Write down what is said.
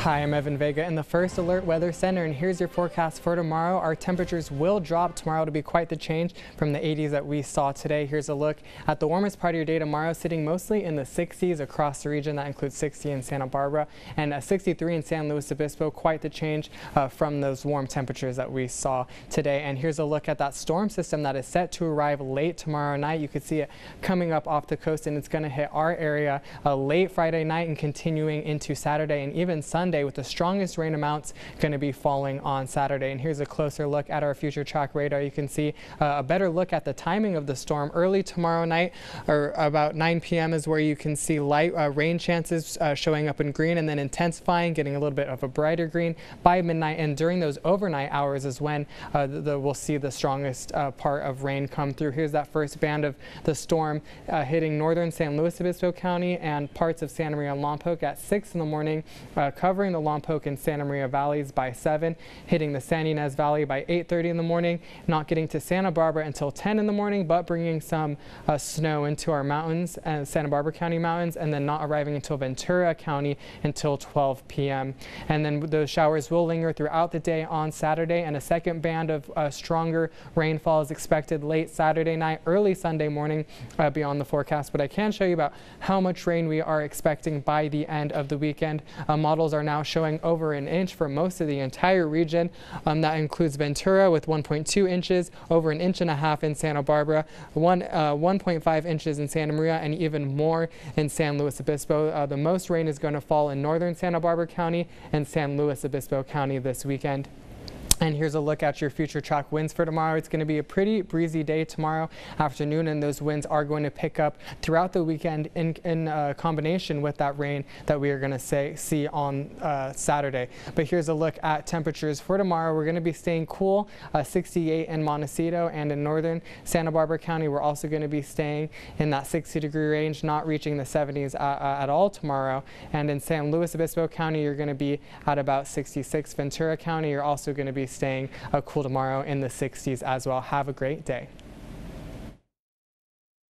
Hi, I'm Evan Vega in the First Alert Weather Center, and here's your forecast for tomorrow. Our temperatures will drop tomorrow to be quite the change from the 80s that we saw today. Here's a look at the warmest part of your day tomorrow, sitting mostly in the 60s across the region. That includes 60 in Santa Barbara and uh, 63 in San Luis Obispo. Quite the change uh, from those warm temperatures that we saw today. And here's a look at that storm system that is set to arrive late tomorrow night. You can see it coming up off the coast, and it's going to hit our area uh, late Friday night and continuing into Saturday and even Sunday. Sunday with the strongest rain amounts going to be falling on Saturday. And here's a closer look at our future track radar. You can see uh, a better look at the timing of the storm. Early tomorrow night or about 9 p.m. is where you can see light uh, rain chances uh, showing up in green and then intensifying, getting a little bit of a brighter green by midnight. And during those overnight hours is when uh, the, the, we'll see the strongest uh, part of rain come through. Here's that first band of the storm uh, hitting northern San Luis Obispo County and parts of Santa Maria and Lompoc at 6 in the morning, covering covering the Lompoc and Santa Maria valleys by 7, hitting the San Ynez Valley by 8.30 in the morning, not getting to Santa Barbara until 10 in the morning, but bringing some uh, snow into our mountains and uh, Santa Barbara County mountains, and then not arriving until Ventura County until 12 p.m. And then those showers will linger throughout the day on Saturday, and a second band of uh, stronger rainfall is expected late Saturday night, early Sunday morning uh, beyond the forecast. But I can show you about how much rain we are expecting by the end of the weekend. Uh, models are now showing over an inch for most of the entire region. Um, that includes Ventura with 1.2 inches, over an inch and a half in Santa Barbara, one, uh, 1.5 inches in Santa Maria, and even more in San Luis Obispo. Uh, the most rain is going to fall in northern Santa Barbara County and San Luis Obispo County this weekend. And here's a look at your future track winds for tomorrow. It's going to be a pretty breezy day tomorrow afternoon, and those winds are going to pick up throughout the weekend in, in uh, combination with that rain that we are going to say, see on uh, Saturday. But here's a look at temperatures for tomorrow. We're going to be staying cool, uh, 68 in Montecito and in northern Santa Barbara County. We're also going to be staying in that 60 degree range, not reaching the 70s at all tomorrow. And in San Luis Obispo County, you're going to be at about 66. Ventura County, you're also going to be staying cool tomorrow in the 60s as well. Have a great day.